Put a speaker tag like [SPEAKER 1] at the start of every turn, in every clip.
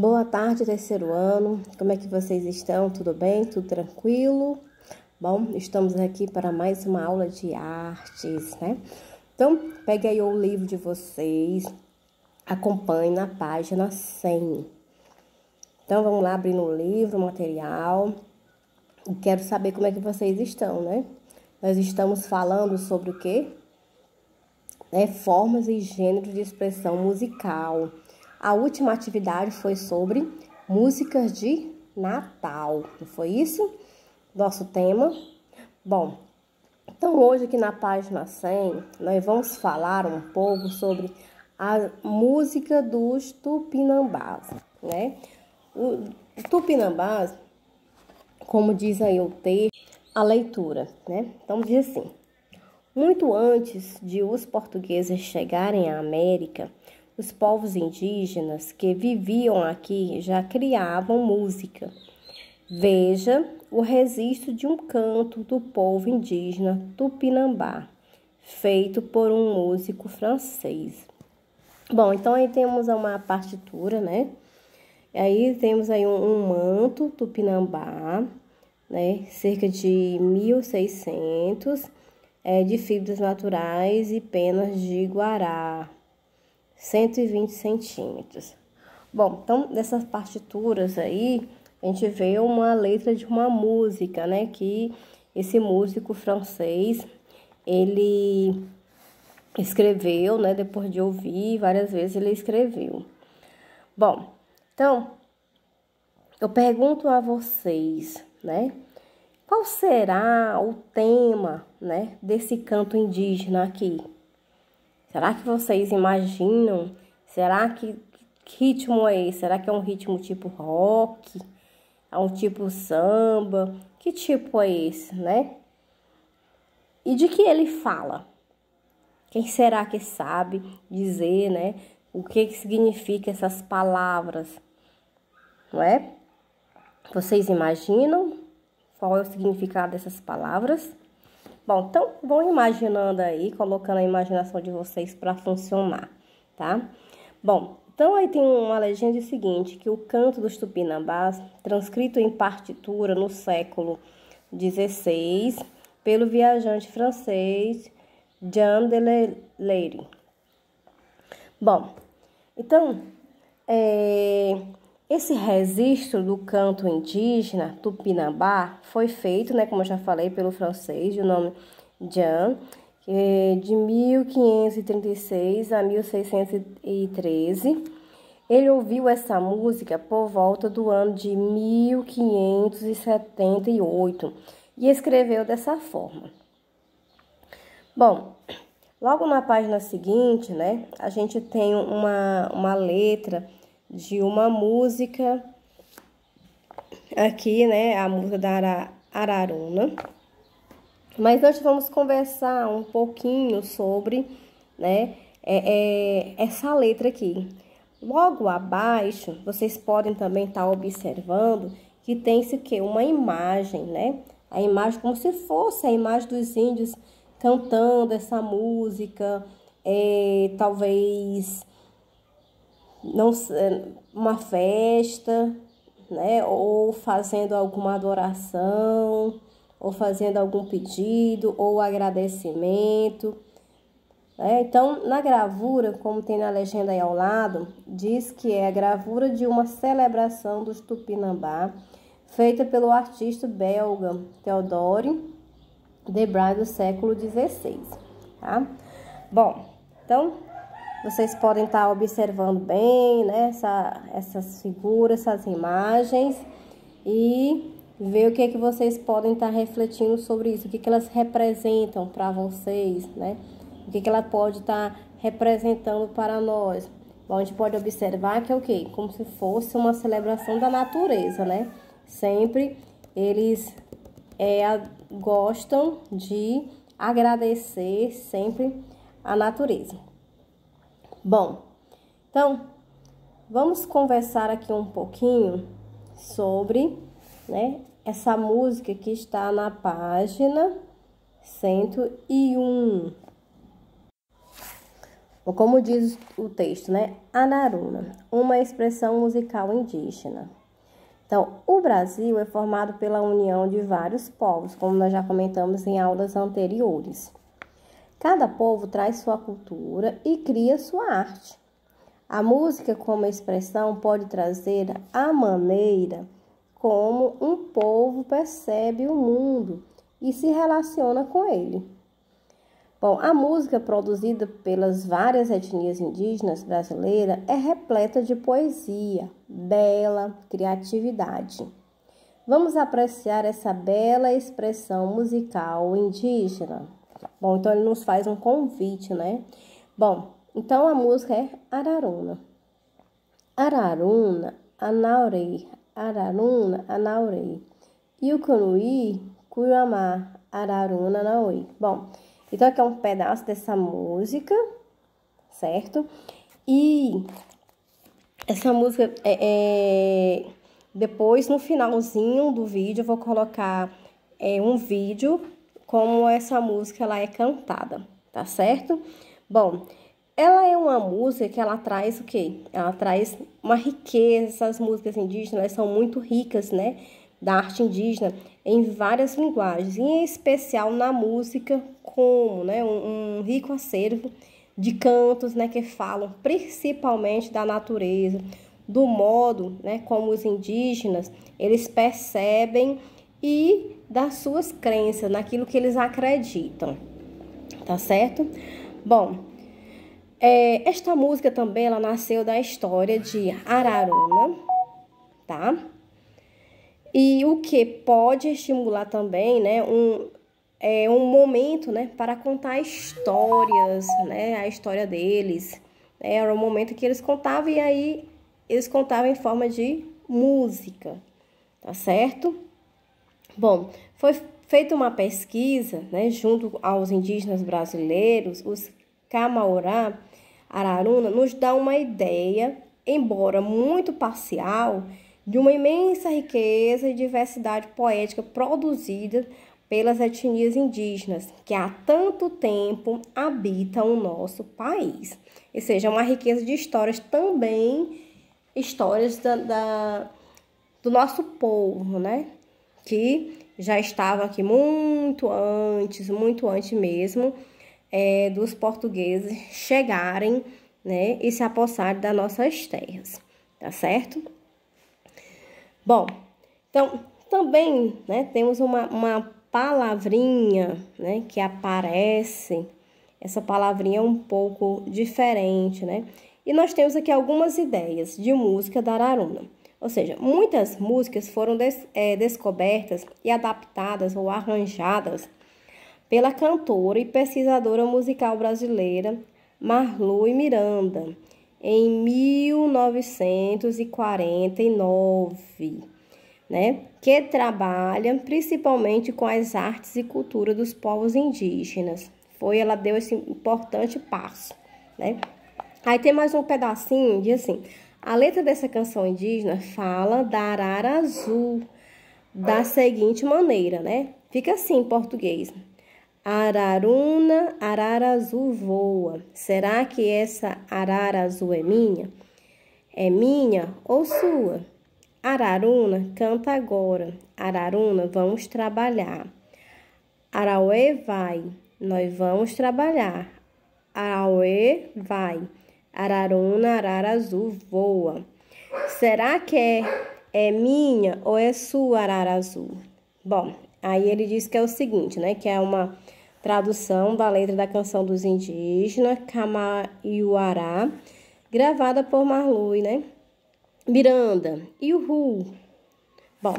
[SPEAKER 1] Boa tarde, terceiro ano. Como é que vocês estão? Tudo bem? Tudo tranquilo? Bom, estamos aqui para mais uma aula de artes, né? Então, pegue aí o livro de vocês, acompanhe na página 100. Então, vamos lá abrir no livro, material. Quero saber como é que vocês estão, né? Nós estamos falando sobre o quê? É, formas e gêneros de expressão musical. A última atividade foi sobre músicas de Natal, não foi isso? Nosso tema? Bom, então hoje aqui na página 100, nós vamos falar um pouco sobre a música dos tupinambás, né? O tupinambás, como diz aí o texto, a leitura, né? Então diz assim: muito antes de os portugueses chegarem à América, os povos indígenas que viviam aqui já criavam música. Veja o registro de um canto do povo indígena Tupinambá, feito por um músico francês. Bom, então aí temos uma partitura, né? Aí temos aí um, um manto Tupinambá, né? Cerca de 1600, é, de fibras naturais e penas de guará. 120 centímetros. Bom, então dessas partituras aí, a gente vê uma letra de uma música, né? Que esse músico francês, ele escreveu, né? Depois de ouvir várias vezes, ele escreveu. Bom, então, eu pergunto a vocês, né? Qual será o tema, né, desse canto indígena aqui? Será que vocês imaginam? Será que, que ritmo é esse? Será que é um ritmo tipo rock? É um tipo samba? Que tipo é esse, né? E de que ele fala? Quem será que sabe dizer, né? O que, que significa essas palavras? Não é? Vocês imaginam qual é o significado dessas palavras? Bom, então vão imaginando aí, colocando a imaginação de vocês para funcionar, tá? Bom, então aí tem uma legenda seguinte, que o canto dos tupinambás, transcrito em partitura no século XVI pelo viajante francês Jean de Leire. Bom, então, é, esse registro do canto indígena tupinambá foi feito, né, como eu já falei, pelo francês, de nome Jean, de 1536 a 1613. Ele ouviu essa música por volta do ano de 1578 e escreveu dessa forma. Bom, logo na página seguinte, né, a gente tem uma, uma letra de uma música aqui, né? A música da Araruna. Mas nós vamos conversar um pouquinho sobre, né? É, é, essa letra aqui. Logo abaixo, vocês podem também estar tá observando que tem-se que uma imagem, né? A imagem como se fosse a imagem dos índios cantando essa música, é, talvez não uma festa, né? Ou fazendo alguma adoração, ou fazendo algum pedido, ou agradecimento. Né? Então, na gravura, como tem na legenda aí ao lado, diz que é a gravura de uma celebração dos Tupinambá, feita pelo artista belga Theodore Debray do século XVI. Tá? Bom, então vocês podem estar observando bem né, essa, essas figuras, essas imagens e ver o que, é que vocês podem estar refletindo sobre isso, o que, que elas representam para vocês, né? O que, que ela pode estar representando para nós. Bom, a gente pode observar que é o quê? Como se fosse uma celebração da natureza, né? Sempre eles é, gostam de agradecer sempre a natureza. Bom, então vamos conversar aqui um pouquinho sobre né, essa música que está na página 101. Como diz o texto, né? Anaruna, uma expressão musical indígena. Então, o Brasil é formado pela união de vários povos, como nós já comentamos em aulas anteriores. Cada povo traz sua cultura e cria sua arte. A música, como expressão, pode trazer a maneira como um povo percebe o mundo e se relaciona com ele. Bom, a música produzida pelas várias etnias indígenas brasileiras é repleta de poesia, bela criatividade. Vamos apreciar essa bela expressão musical indígena. Bom, então ele nos faz um convite, né? Bom, então a música é Araruna. Araruna, Anaurei, Araruna, Anaurei. Canuí, Curamá, Araruna, Naui. Bom, então aqui é um pedaço dessa música, certo? E essa música é, é depois no finalzinho do vídeo eu vou colocar é, um vídeo como essa música ela é cantada, tá certo? Bom, ela é uma música que ela traz o quê? Ela traz uma riqueza, essas músicas indígenas, elas são muito ricas, né? Da arte indígena em várias linguagens, em especial na música, como né, um, um rico acervo de cantos né, que falam principalmente da natureza, do modo né, como os indígenas eles percebem e das suas crenças, naquilo que eles acreditam, tá certo? Bom, é, esta música também ela nasceu da história de Araruna, tá? E o que pode estimular também, né, um, é, um momento, né, para contar histórias, né, a história deles. Né, era um momento que eles contavam e aí eles contavam em forma de música, tá certo? Bom, foi feita uma pesquisa, né, junto aos indígenas brasileiros, os Camaurá, Araruna, nos dá uma ideia, embora muito parcial, de uma imensa riqueza e diversidade poética produzida pelas etnias indígenas que há tanto tempo habitam o nosso país. Ou seja, uma riqueza de histórias também, histórias da, da do nosso povo, né? Que já estava aqui muito antes, muito antes mesmo é, dos portugueses chegarem né, e se apossarem das nossas terras, tá certo? Bom, então também né, temos uma, uma palavrinha né, que aparece, essa palavrinha é um pouco diferente, né? E nós temos aqui algumas ideias de música da Araruna. Ou seja, muitas músicas foram des, é, descobertas e adaptadas ou arranjadas pela cantora e pesquisadora musical brasileira Marlui Miranda em 1949, né? Que trabalha principalmente com as artes e cultura dos povos indígenas. Foi ela deu esse importante passo, né? Aí tem mais um pedacinho de assim, a letra dessa canção indígena fala da arara azul da seguinte maneira, né? Fica assim em português. Araruna, arara azul voa. Será que essa arara azul é minha? É minha ou sua? Araruna, canta agora. Araruna, vamos trabalhar. Arauê vai, nós vamos trabalhar. Arauê vai. Araruna, arara azul, voa. Será que é, é minha ou é sua arara azul? Bom, aí ele diz que é o seguinte, né? Que é uma tradução da letra da canção dos indígenas, Camaiuará, gravada por Marlui, né? Miranda, e o Ru. Bom,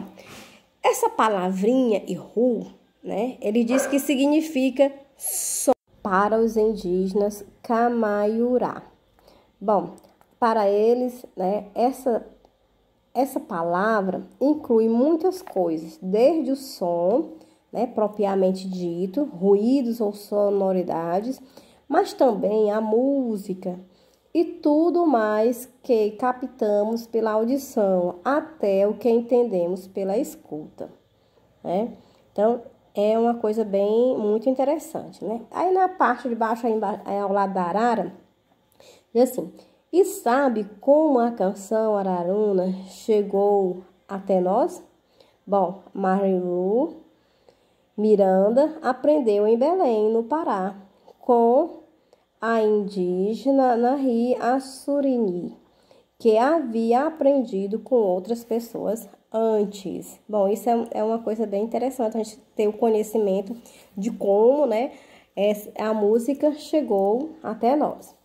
[SPEAKER 1] essa palavrinha Ihu, né? Ele diz que significa só para os indígenas Camaiurá. Bom, para eles, né, essa, essa palavra inclui muitas coisas, desde o som, né, propriamente dito, ruídos ou sonoridades, mas também a música e tudo mais que captamos pela audição, até o que entendemos pela escuta. Né? Então, é uma coisa bem muito interessante. Né? Aí na parte de baixo, aí, ao lado da arara, E assim, e sabe como a canção Araruna chegou até nós? Bom, Marilu Miranda aprendeu em Belém, no Pará, com a indígena Nari Assurini, que havia aprendido com outras pessoas antes. Bom, isso é, é uma coisa bem interessante, a gente ter o conhecimento de como, né, a música chegou até nós.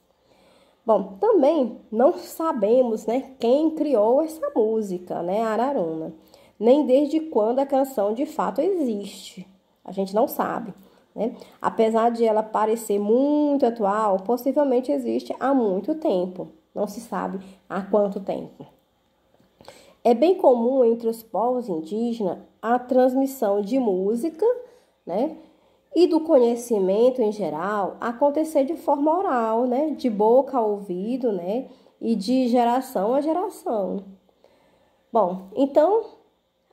[SPEAKER 1] Bom, também não sabemos, né, quem criou essa música, né, Araruna, nem desde quando a canção de fato existe. A gente não sabe, né? Apesar de ela parecer muito atual, possivelmente existe há muito tempo. Não se sabe há quanto tempo. É bem comum entre os povos indígenas a transmissão de música, né, e do conhecimento em geral acontecer de forma oral, né, de boca a ouvido, né, e de geração a geração. Bom, então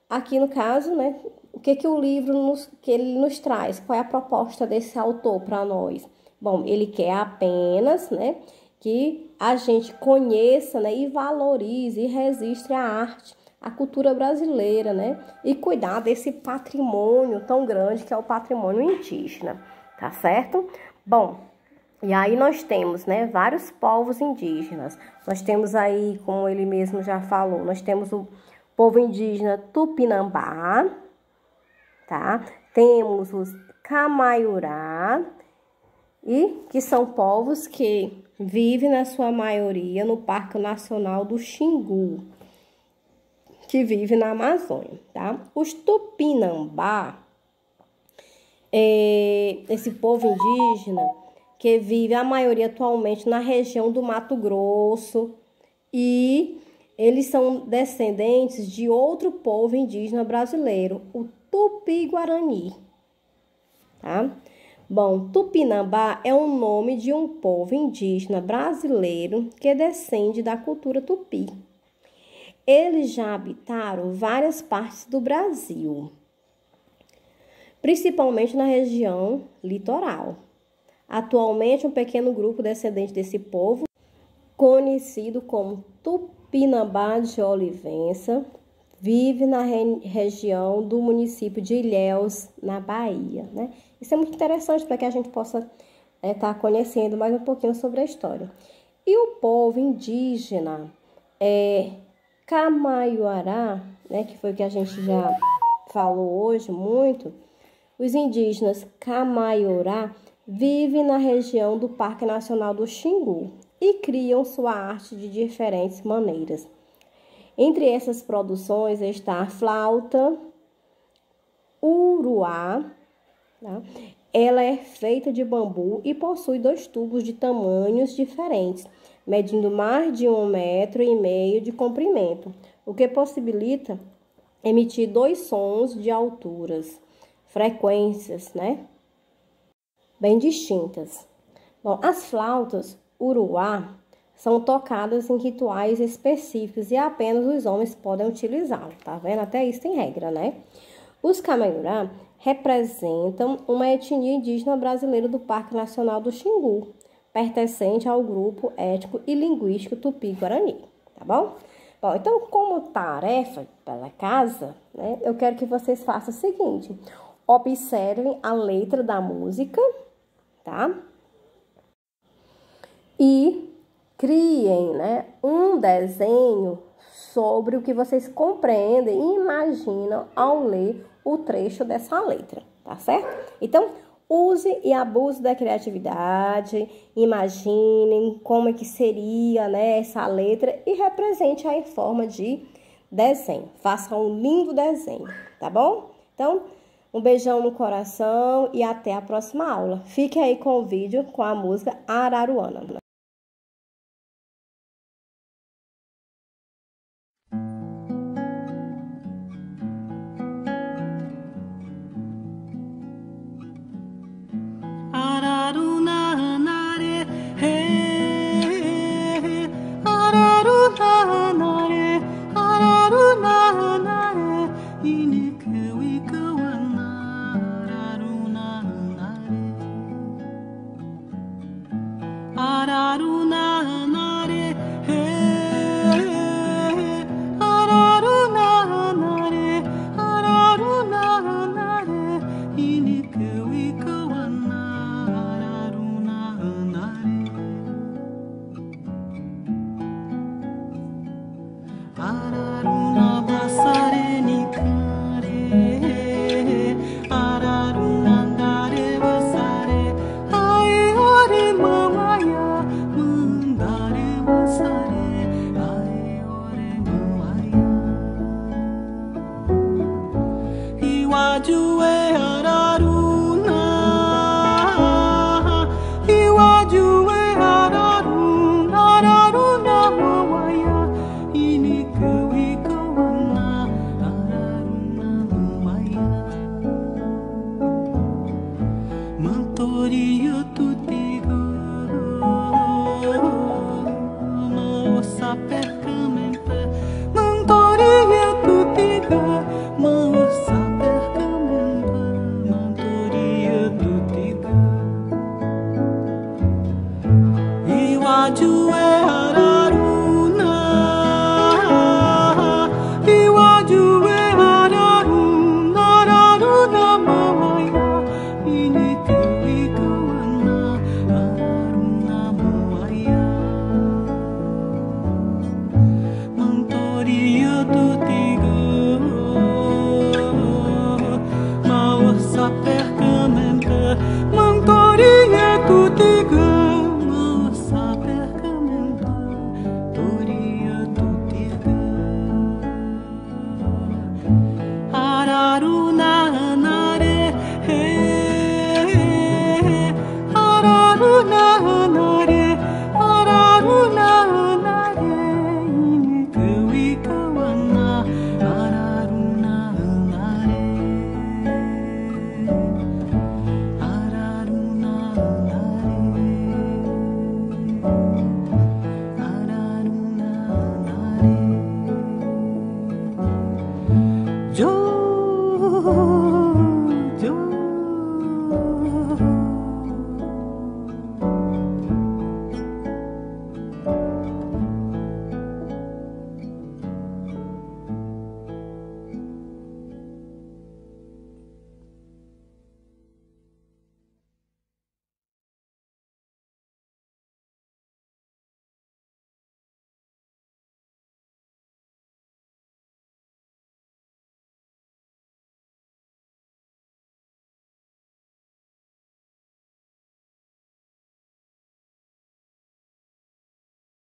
[SPEAKER 1] aqui no caso, né, o que que o livro nos, que ele nos traz? Qual é a proposta desse autor para nós? Bom, ele quer apenas, né, que a gente conheça, né, e valorize e registre a arte a cultura brasileira, né? E cuidar desse patrimônio tão grande que é o patrimônio indígena, tá certo? Bom, e aí nós temos, né, vários povos indígenas. Nós temos aí, como ele mesmo já falou, nós temos o povo indígena Tupinambá, tá? Temos os Camaiurá, e que são povos que vivem na sua maioria no Parque Nacional do Xingu, que vive na Amazônia, tá? Os Tupinambá, é, esse povo indígena que vive a maioria atualmente na região do Mato Grosso e eles são descendentes de outro povo indígena brasileiro, o Tupi-Guarani, tá? Bom, Tupinambá é o nome de um povo indígena brasileiro que descende da cultura tupi. Eles já habitaram várias partes do Brasil, principalmente na região litoral. Atualmente, um pequeno grupo descendente desse povo, conhecido como Tupinambá de Olivença, vive na re região do município de Ilhéus, na Bahia. Né? Isso é muito interessante para que a gente possa estar é, tá conhecendo mais um pouquinho sobre a história. E o povo indígena é, Camaiuará, né, que foi o que a gente já falou hoje muito, os indígenas Camaiorá vivem na região do Parque Nacional do Xingu e criam sua arte de diferentes maneiras. Entre essas produções está a flauta, uruá, tá? ela é feita de bambu e possui dois tubos de tamanhos diferentes medindo mais de um metro e meio de comprimento, o que possibilita emitir dois sons de alturas, frequências, né? Bem distintas. Bom, as flautas uruá são tocadas em rituais específicos e apenas os homens podem utilizá-lo, tá vendo? Até isso tem regra, né? Os camaiurá representam uma etnia indígena brasileira do Parque Nacional do Xingu, pertencente ao grupo étnico e linguístico tupi-guarani, tá bom? Bom, então, como tarefa pela casa, né, eu quero que vocês façam o seguinte: observem a letra da música, tá? E criem, né, um desenho sobre o que vocês compreendem e imaginam ao ler o trecho dessa letra, tá certo? Então, Use e abuse da criatividade, imaginem como é que seria né, essa letra e represente a em forma de desenho. Faça um lindo desenho, tá bom? Então, um beijão no coração e até a próxima aula. Fique aí com o vídeo com a música Araruana.